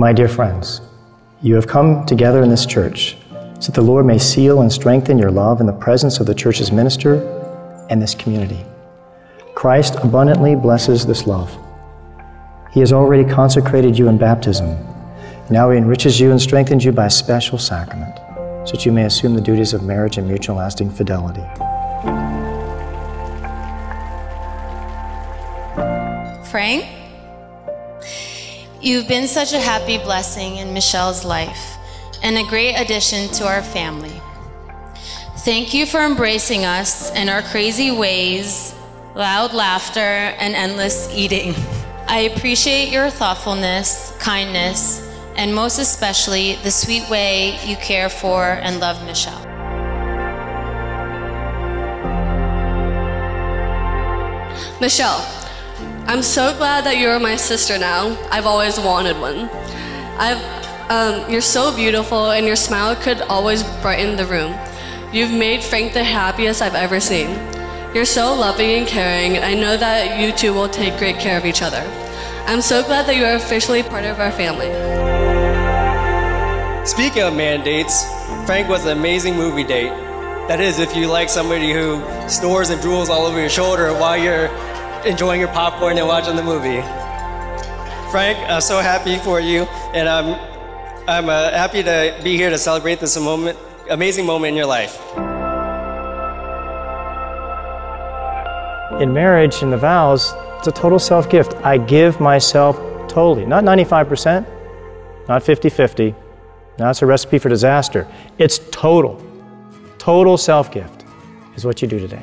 My dear friends, you have come together in this church so that the Lord may seal and strengthen your love in the presence of the church's minister and this community. Christ abundantly blesses this love. He has already consecrated you in baptism. Now he enriches you and strengthens you by a special sacrament so that you may assume the duties of marriage and mutual lasting fidelity. Frank, you've been such a happy blessing in Michelle's life and a great addition to our family. Thank you for embracing us and our crazy ways, loud laughter, and endless eating. I appreciate your thoughtfulness, kindness, and most especially the sweet way you care for and love Michelle. Michelle, I'm so glad that you're my sister now. I've always wanted one. I've, um, you're so beautiful, and your smile could always brighten the room. You've made Frank the happiest I've ever seen. You're so loving and caring, and I know that you two will take great care of each other. I'm so glad that you are officially part of our family. Speaking of mandates, Frank was an amazing movie date. That is, if you like somebody who snores and drools all over your shoulder while you're enjoying your popcorn and watching the movie. Frank, I'm so happy for you, and I'm, I'm uh, happy to be here to celebrate this moment, amazing moment in your life. In marriage, in the vows, it's a total self gift. I give myself totally, not 95%, not 50 50. That's a recipe for disaster. It's total, total self gift is what you do today.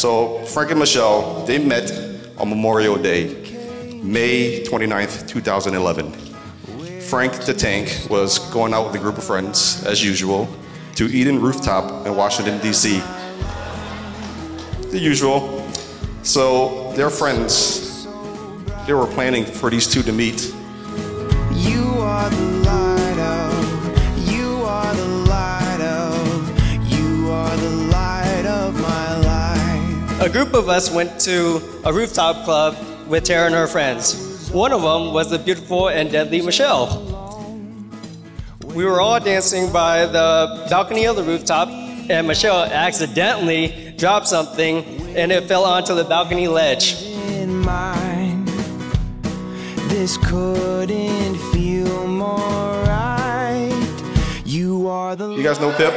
So Frank and Michelle, they met on Memorial Day, May 29th, 2011. Frank the Tank was going out with a group of friends, as usual, to Eden Rooftop in Washington, D.C. The usual. So their friends, they were planning for these two to meet. A group of us went to a rooftop club with Tara and her friends. One of them was the beautiful and deadly Michelle. We were all dancing by the balcony of the rooftop, and Michelle accidentally dropped something and it fell onto the balcony ledge. In mine, this couldn't feel more right. You are the You guys know Pip?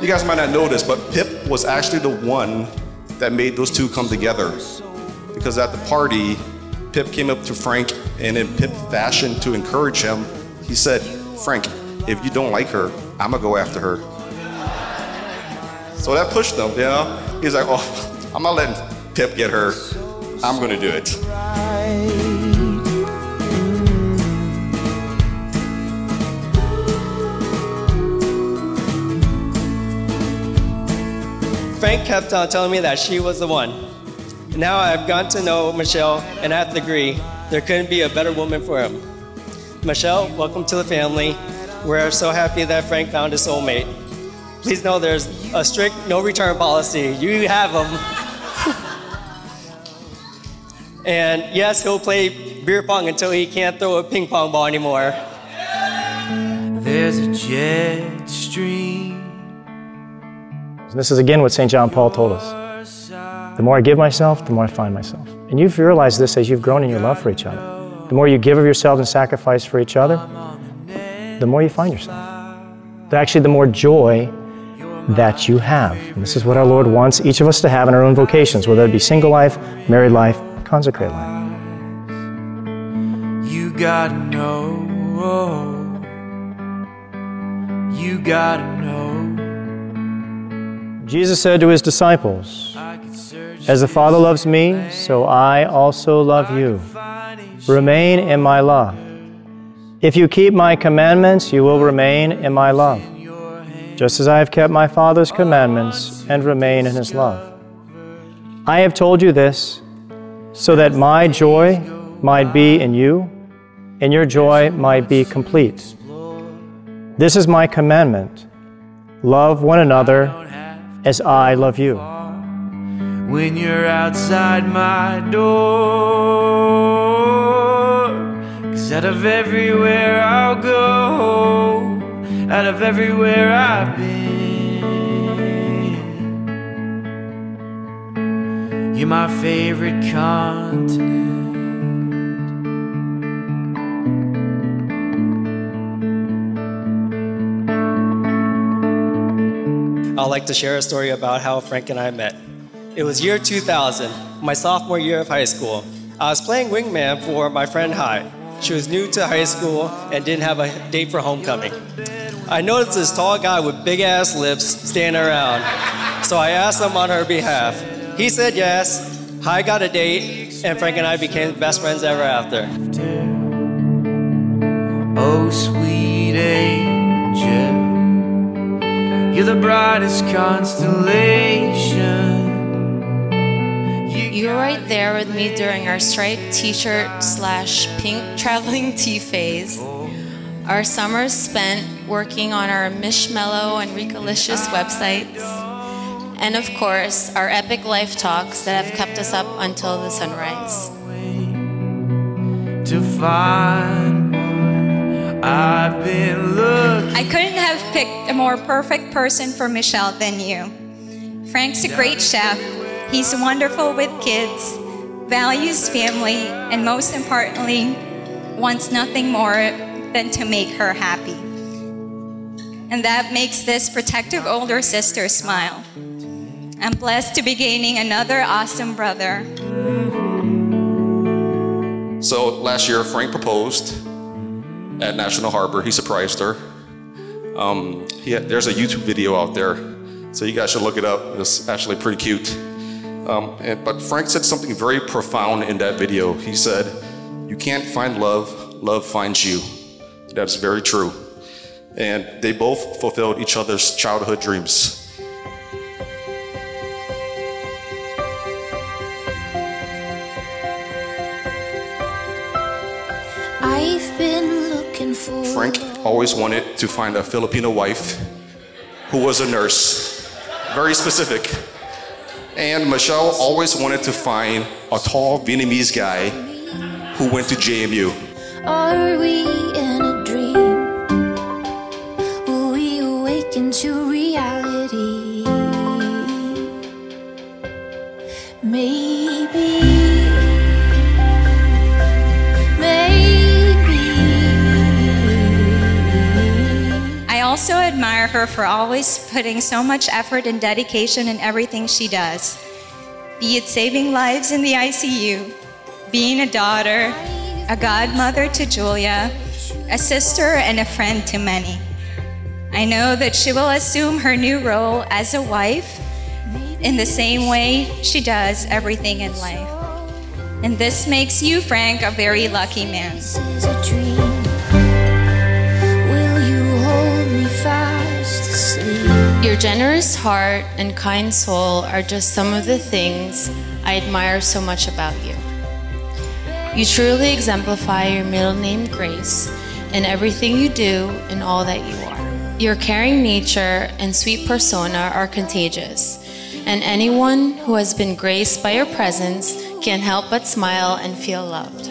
You guys might not know this, but Pip was actually the one that made those two come together. Because at the party, Pip came up to Frank, and in Pip fashion to encourage him, he said, Frank, if you don't like her, I'm gonna go after her. So that pushed him, you know? He's like, oh, I'm not letting Pip get her. I'm gonna do it. Frank kept on telling me that she was the one. Now I've gotten to know Michelle, and I have to agree, there couldn't be a better woman for him. Michelle, welcome to the family. We're so happy that Frank found his soulmate. Please know there's a strict no return policy. You have him. and yes, he'll play beer pong until he can't throw a ping pong ball anymore. There's a jet stream. And this is again what St. John Paul told us. The more I give myself, the more I find myself. And you've realized this as you've grown in your love for each other. The more you give of yourself and sacrifice for each other, the more you find yourself. Actually, the more joy that you have. And this is what our Lord wants each of us to have in our own vocations, whether it be single life, married life, consecrated life. You gotta know. You gotta know. Jesus said to his disciples, As the Father loves me, so I also love you. Remain in my love. If you keep my commandments, you will remain in my love, just as I have kept my Father's commandments and remain in his love. I have told you this so that my joy might be in you and your joy might be complete. This is my commandment love one another as I love you. when you're outside my door. Cause out of everywhere I'll go, out of everywhere I've been, you're my favorite continent. Like to share a story about how Frank and I met. It was year 2000, my sophomore year of high school. I was playing wingman for my friend Hai. She was new to high school and didn't have a date for homecoming. I noticed this tall guy with big ass lips standing around, so I asked him on her behalf. He said yes, Hai got a date, and Frank and I became best friends ever after. Oh, sweet you're the brightest constellation. You were right there with me during our striped t-shirt slash pink traveling tea phase. Our summers spent working on our Mishmello and Ricolicious websites. And of course, our epic life talks that have kept us up until the sunrise. To find I've been looking. I couldn't have picked a more perfect person for Michelle than you. Frank's a great chef. He's wonderful with kids, values family, and most importantly, wants nothing more than to make her happy. And that makes this protective older sister smile. I'm blessed to be gaining another awesome brother. So last year, Frank proposed at National Harbor. He surprised her. Um, he had, there's a YouTube video out there, so you guys should look it up. It's actually pretty cute. Um, and, but Frank said something very profound in that video. He said, You can't find love, love finds you. That's very true. And they both fulfilled each other's childhood dreams. I've been Frank always wanted to find a Filipino wife who was a nurse, very specific. And Michelle always wanted to find a tall Vietnamese guy who went to JMU. Are we her for always putting so much effort and dedication in everything she does. Be it saving lives in the ICU, being a daughter, a godmother to Julia, a sister, and a friend to many. I know that she will assume her new role as a wife in the same way she does everything in life. And this makes you, Frank, a very lucky man. Your generous heart and kind soul are just some of the things I admire so much about you. You truly exemplify your middle name, Grace, in everything you do and all that you are. Your caring nature and sweet persona are contagious, and anyone who has been graced by your presence can't help but smile and feel loved.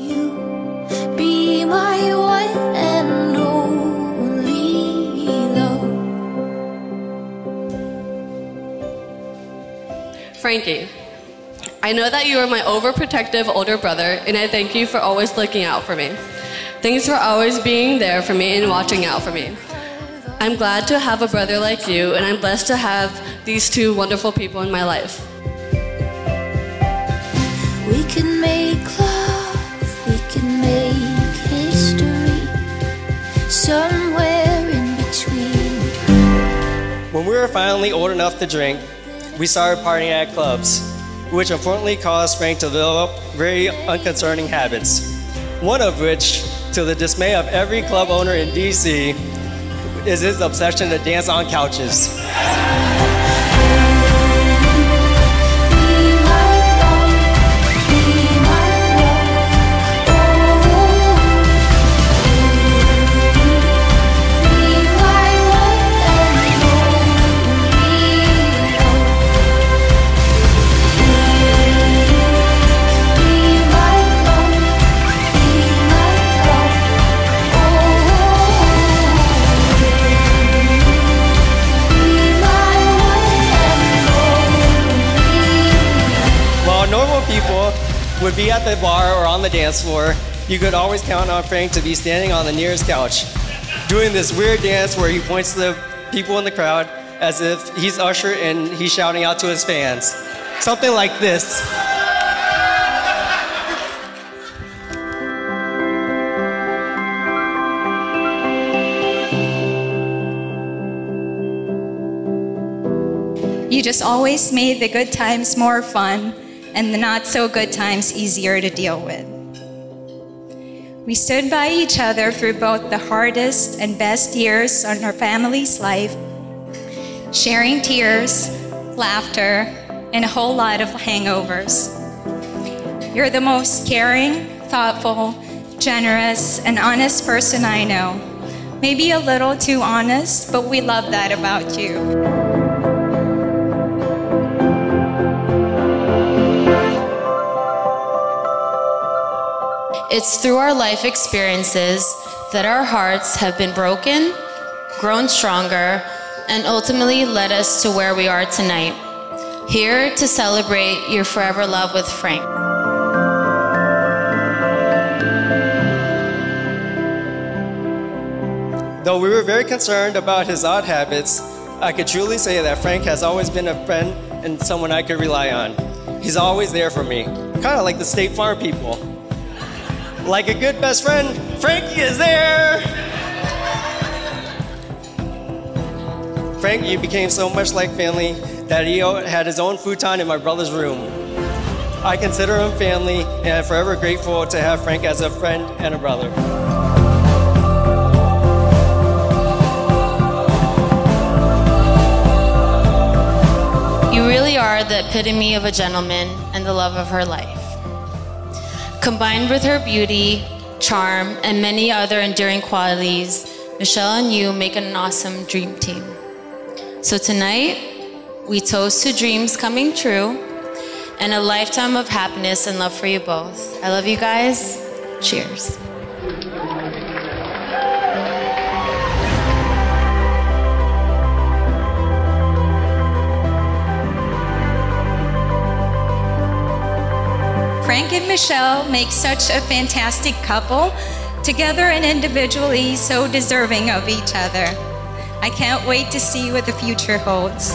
Frankie, I know that you are my overprotective older brother, and I thank you for always looking out for me. Thanks for always being there for me and watching out for me. I'm glad to have a brother like you, and I'm blessed to have these two wonderful people in my life. We can make love, we can make history somewhere in between. When we were finally old enough to drink, we started partying at clubs, which unfortunately caused Frank to develop very unconcerning habits. One of which, to the dismay of every club owner in DC, is his obsession to dance on couches. Dance floor, you could always count on Frank to be standing on the nearest couch, doing this weird dance where he points to the people in the crowd as if he's Usher and he's shouting out to his fans. Something like this. You just always made the good times more fun and the not so good times easier to deal with. We stood by each other through both the hardest and best years on our family's life, sharing tears, laughter, and a whole lot of hangovers. You're the most caring, thoughtful, generous, and honest person I know. Maybe a little too honest, but we love that about you. It's through our life experiences that our hearts have been broken, grown stronger, and ultimately led us to where we are tonight. Here to celebrate your forever love with Frank. Though we were very concerned about his odd habits, I could truly say that Frank has always been a friend and someone I could rely on. He's always there for me, kind of like the State Farm people. Like a good best friend, Frankie is there! Frank, you became so much like family that he had his own futon in my brother's room. I consider him family and I'm forever grateful to have Frank as a friend and a brother. You really are the epitome of a gentleman and the love of her life. Combined with her beauty, charm, and many other endearing qualities, Michelle and you make an awesome dream team. So tonight, we toast to dreams coming true and a lifetime of happiness and love for you both. I love you guys. Cheers. Frank and Michelle make such a fantastic couple, together and individually so deserving of each other. I can't wait to see what the future holds.